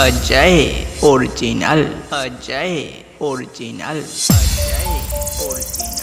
Ajay original Ajay original Ajay original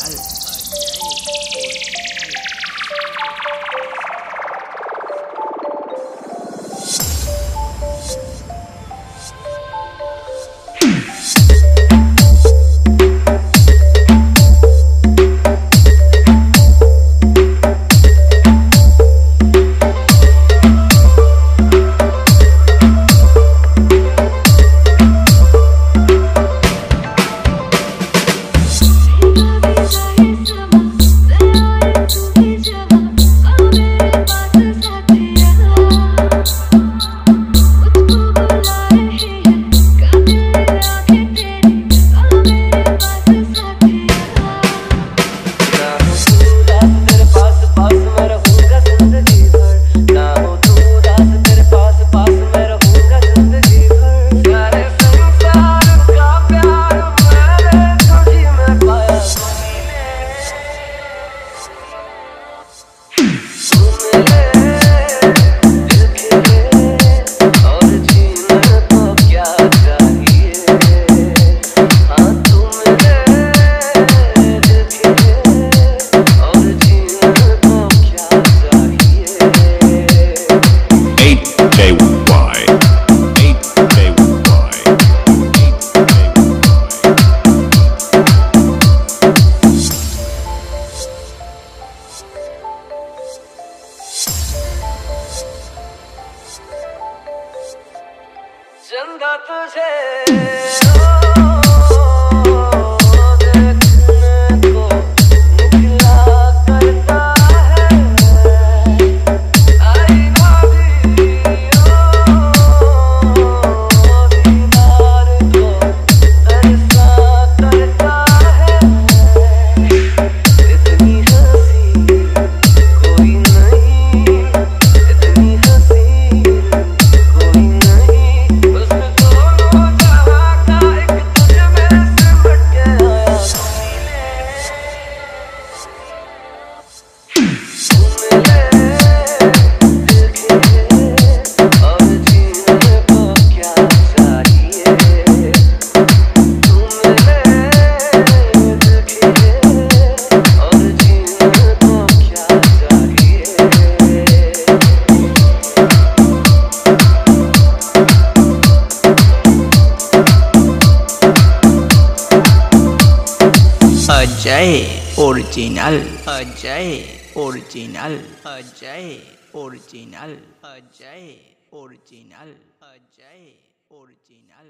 જંગત છે. Ajay original Ajay. Original Ajay original Ajay original Ajay original